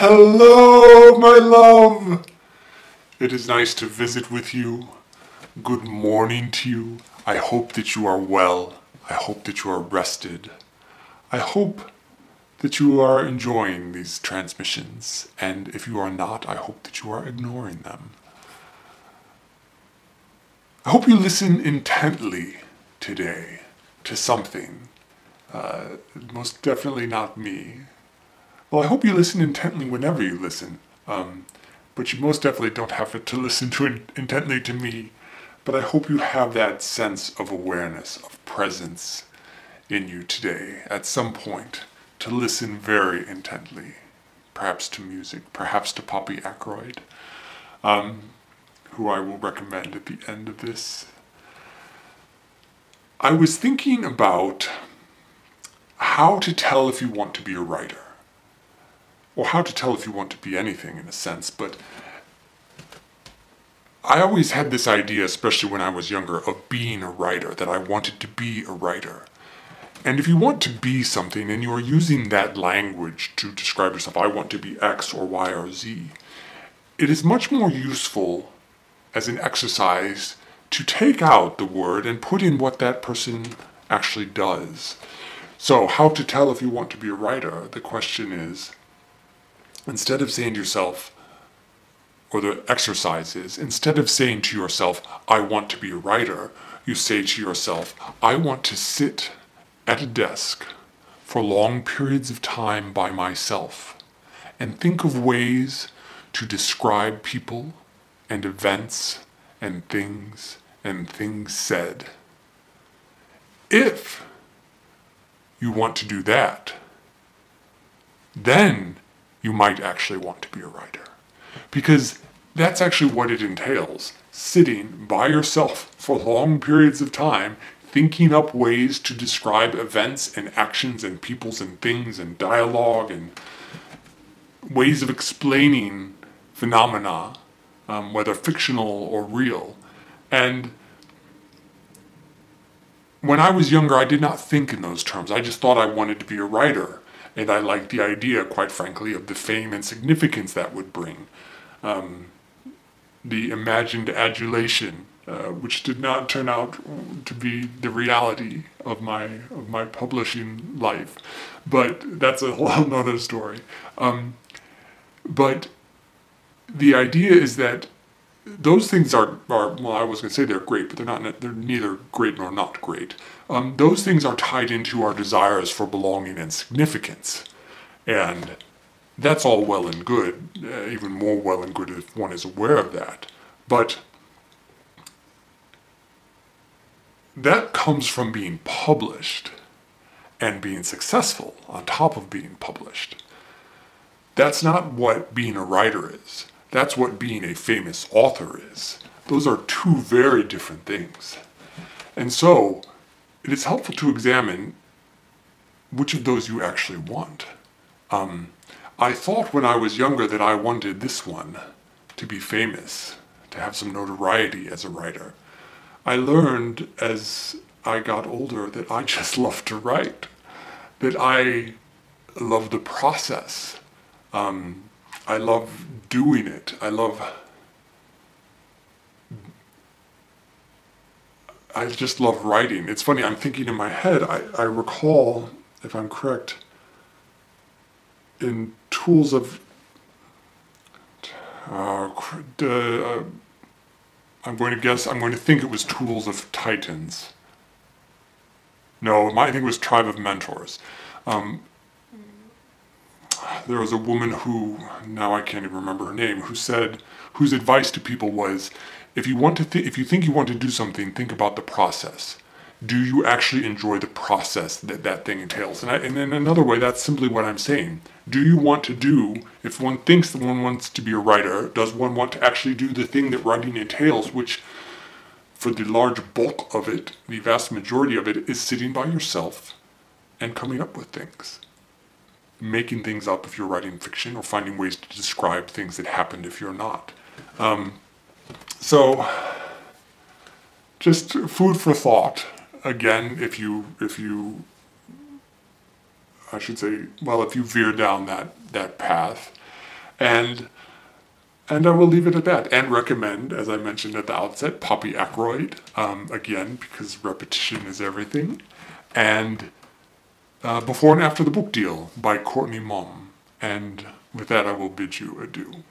Hello, my love. It is nice to visit with you. Good morning to you. I hope that you are well. I hope that you are rested. I hope that you are enjoying these transmissions. And if you are not, I hope that you are ignoring them. I hope you listen intently today to something. Uh, most definitely not me. Well, I hope you listen intently whenever you listen. Um, but you most definitely don't have to listen to it intently to me. But I hope you have that sense of awareness, of presence in you today at some point to listen very intently. Perhaps to music, perhaps to Poppy Ackroyd. Um, who I will recommend at the end of this. I was thinking about how to tell if you want to be a writer, or how to tell if you want to be anything in a sense, but I always had this idea, especially when I was younger, of being a writer, that I wanted to be a writer. And if you want to be something and you are using that language to describe yourself, I want to be X or Y or Z, it is much more useful as an exercise to take out the word and put in what that person actually does. So, how to tell if you want to be a writer? The question is instead of saying to yourself, or the exercise is, instead of saying to yourself, I want to be a writer, you say to yourself, I want to sit at a desk for long periods of time by myself and think of ways to describe people and events and things and things said. If you want to do that, then you might actually want to be a writer. Because that's actually what it entails sitting by yourself for long periods of time, thinking up ways to describe events and actions and peoples and things and dialogue and ways of explaining phenomena um, whether fictional or real. And when I was younger, I did not think in those terms. I just thought I wanted to be a writer, and I liked the idea, quite frankly, of the fame and significance that would bring. Um, the imagined adulation, uh, which did not turn out to be the reality of my of my publishing life, but that's a whole other story. Um, but the idea is that those things are, are well, I was going to say they're great, but they're not. They're neither great nor not great. Um, those things are tied into our desires for belonging and significance, and that's all well and good. Uh, even more well and good if one is aware of that. But that comes from being published and being successful on top of being published. That's not what being a writer is. That's what being a famous author is. Those are two very different things. And so, it is helpful to examine which of those you actually want. Um, I thought when I was younger that I wanted this one to be famous, to have some notoriety as a writer. I learned as I got older that I just love to write, that I love the process. Um, I love doing it. I love. I just love writing. It's funny, I'm thinking in my head, I, I recall, if I'm correct, in Tools of. Uh, uh, I'm going to guess, I'm going to think it was Tools of Titans. No, I think it was Tribe of Mentors. Um, there was a woman who, now I can't even remember her name, who said, whose advice to people was, if you want to, th- if you think you want to do something, think about the process. Do you actually enjoy the process that that thing entails? And, I, and in another way, that's simply what I'm saying. Do you want to do, if one thinks that one wants to be a writer, does one want to actually do the thing that writing entails, which for the large bulk of it, the vast majority of it, is sitting by yourself and coming up with things? Making things up if you're writing fiction or finding ways to describe things that happened if you're not. Um, so, just food for thought. Again, if you if you I should say, well, if you veer down that that path, And and I will leave it at that and recommend, as I mentioned at the outset, Poppy Ackroyd, um, again, because repetition is everything. And uh, Before and After the Book Deal by Courtney Maum. And with that, I will bid you adieu.